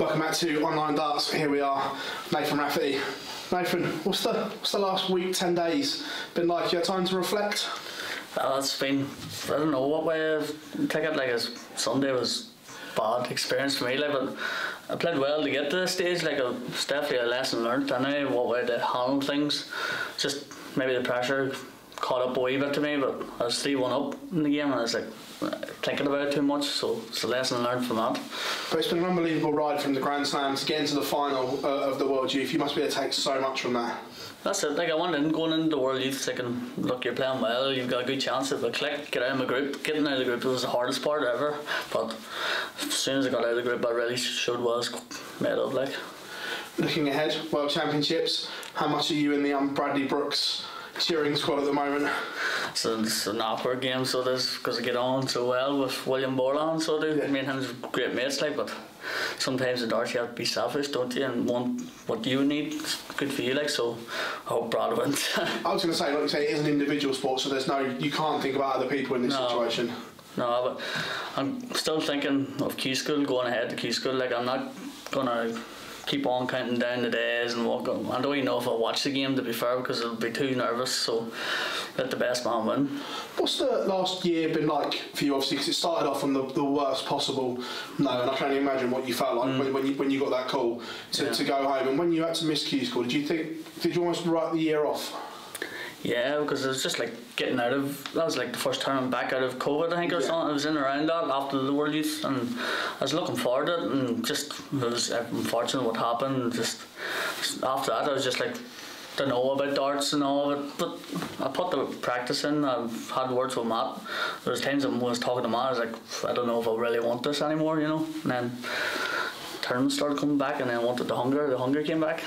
Welcome back to Online Darts. Here we are, Nathan Rafferty. Nathan, what's the what's the last week, ten days been like? Your time to reflect? Well, it's been I don't know what way of take it. Like as Sunday was bad experience for me, like but I played well to get to this stage. Like a, it's definitely a lesson learned. I know what way to handle things. Just maybe the pressure caught up a wee bit to me, but I was three one up in the game, and I was like thinking about it too much. So it's a lesson learned from that. But it's been an unbelievable ride from the Grand Slam to get into the final uh, of the World Youth. You must be able to take so much from that. That's it. Like I went in going into the World Youth thinking, look, you're playing well. You've got a good chance of a click. Get out of my group. Getting out of the group was the hardest part ever. But as soon as I got out of the group, I really showed what I was made of. Like looking ahead, World Championships. How much are you in the um, Bradley Brooks cheering squad at the moment? So it's an awkward game, so this because I get on so well with William Borland, so do yeah. me and him's great mates, like. But sometimes in darts you have to be selfish, don't you, and want what you need. Good for you, like. So I hope Brad wins. I was going to say, like you say, it is an individual sport, so there's no you can't think about other people in this no. situation. No, but I'm still thinking of Q School going ahead to Q School. Like I'm not gonna keep on counting down the days and walk. I don't even know if I'll watch the game to be fair because I'll be too nervous. So let the best man win. What's the last year been like for you? Obviously, because it started off on the, the worst possible no, and I can only imagine what you felt like mm. when, when you when you got that call to, yeah. to go home and when you had to miss Q school. Did you think? Did you almost write the year off? Yeah, because it was just like getting out of that was like the first time I'm back out of COVID, I think, or yeah. something. I was in around that after the World Youth, and I was looking forward to it, and just it was uh, unfortunate what happened. Just after that, I was just like to know about darts and all of it, but I put the practice in. I've had words with Matt. There was times I was talking to Matt. I was like, I don't know if I really want this anymore, you know. And then turns started coming back, and then I wanted the hunger. The hunger came back.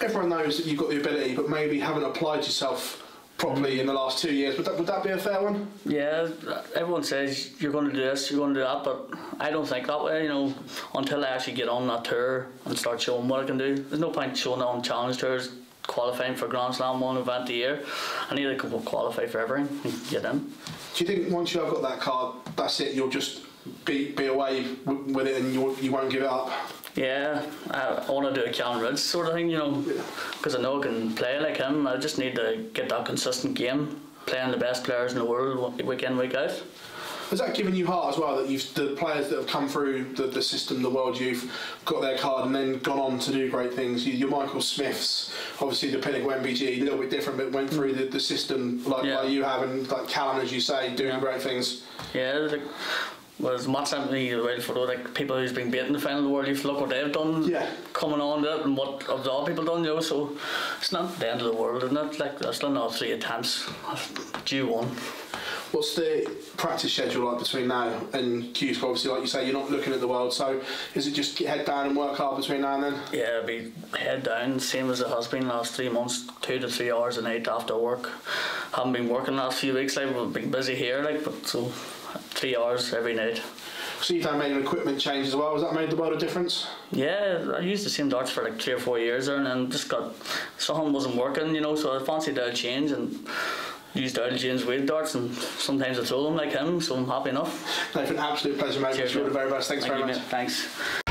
Everyone knows that you've got the ability, but maybe haven't applied yourself properly in the last two years. Would that, would that be a fair one? Yeah, everyone says you're going to do this, you're going to do that, but I don't think that way. You know, until I actually get on that tour and start showing what I can do. There's no point showing on challenge tours, qualifying for Grand Slam one event a year. I need to qualify for everything and get in. Do you think once you have got that card, that's it? You'll just be be away with it and you you won't give it up. Yeah, I, want to do a Callum Rhodes sort of thing, you know, because I know I can play like him. I just need to get that consistent game, playing the best players in the world week in, week out. Has that given you heart as well that you've the players that have come through the, the system, the world youth, got their card and then gone on to do great things? You, your Michael Smiths, obviously the Pinnacle MVG, a little bit different, but went through the, the system like, yeah. like you have, and like Callum, as you say, doing yeah. great things. Yeah, was much simply well for like people who's been beaten the final of the world youth look what they've done yeah. coming on to it and what have the other people done you know so it's not the end of the world isn't it like there's still not three attempts due one What's the practice schedule like between now and Q School? Obviously, like you say, you're not looking at the world, so is it just head down and work hard between now and then? Yeah, it'll be head down, same as it has been last three months, two to three hours a night after work. Haven't been working the last few weeks, like we've been busy here, like but so three hours every night. So you've made an equipment change as well. Has that made the world of difference? Yeah, I used the same darts for like three or four years there, and then just got something wasn't working, you know. So I fancied a change and used Earl James Wade darts, and sometimes I throw them like him. So I'm happy enough. Nathan, absolute pleasure, mate. Cheers, You're the very best. Thanks Thank very you, much. Mate. Thanks.